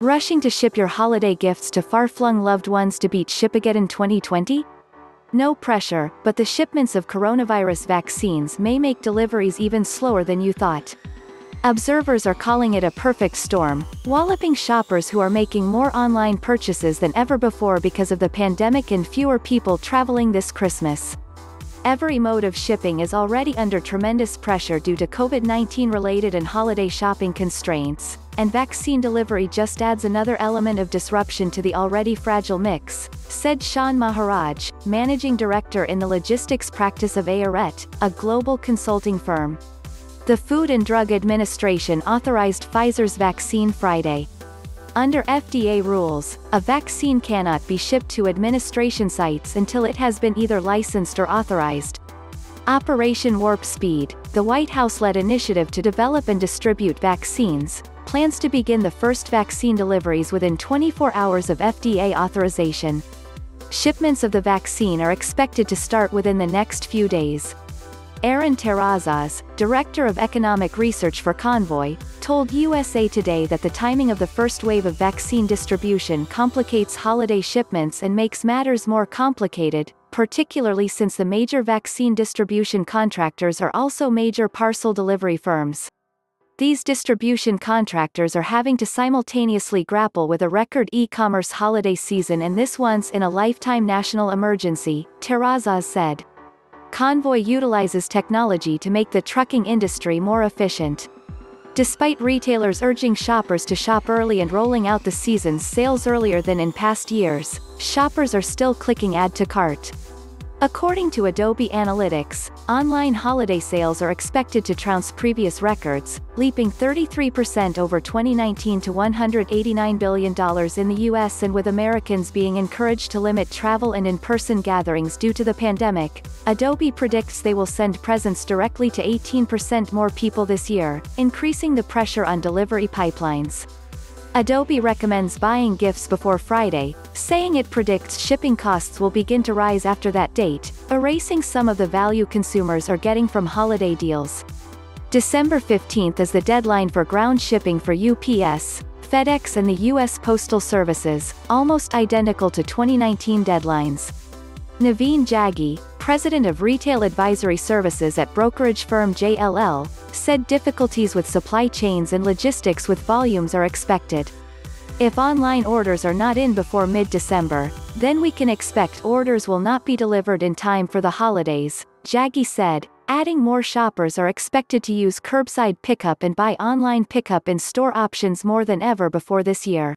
Rushing to ship your holiday gifts to far-flung loved ones to beat Shipageddon 2020? No pressure, but the shipments of coronavirus vaccines may make deliveries even slower than you thought. Observers are calling it a perfect storm, walloping shoppers who are making more online purchases than ever before because of the pandemic and fewer people traveling this Christmas. Every mode of shipping is already under tremendous pressure due to COVID-19 related and holiday shopping constraints, and vaccine delivery just adds another element of disruption to the already fragile mix, said Sean Maharaj, managing director in the logistics practice of AArete, a global consulting firm. The Food and Drug Administration authorized Pfizer's vaccine Friday. Under FDA rules, a vaccine cannot be shipped to administration sites until it has been either licensed or authorized. Operation Warp Speed, the White House-led initiative to develop and distribute vaccines, plans to begin the first vaccine deliveries within 24 hours of FDA authorization. Shipments of the vaccine are expected to start within the next few days. Aaron Terrazas, Director of Economic Research for Convoy, told USA Today that the timing of the first wave of vaccine distribution complicates holiday shipments and makes matters more complicated, particularly since the major vaccine distribution contractors are also major parcel delivery firms. These distribution contractors are having to simultaneously grapple with a record e-commerce holiday season and this once in a lifetime national emergency, Terrazas said. Convoy utilizes technology to make the trucking industry more efficient. Despite retailers urging shoppers to shop early and rolling out the season's sales earlier than in past years, shoppers are still clicking add to cart. According to Adobe Analytics, online holiday sales are expected to trounce previous records, leaping 33% over 2019 to $189 billion in the US and with Americans being encouraged to limit travel and in-person gatherings due to the pandemic, Adobe predicts they will send presents directly to 18% more people this year, increasing the pressure on delivery pipelines. Adobe recommends buying gifts before Friday, saying it predicts shipping costs will begin to rise after that date, erasing some of the value consumers are getting from holiday deals. December 15th is the deadline for ground shipping for UPS, FedEx and the U.S. Postal Services, almost identical to 2019 deadlines. Naveen Jaggi, president of Retail Advisory Services at brokerage firm JLL, said difficulties with supply chains and logistics with volumes are expected. If online orders are not in before mid-December, then we can expect orders will not be delivered in time for the holidays, Jaggi said, adding more shoppers are expected to use curbside pickup and buy online pickup in store options more than ever before this year.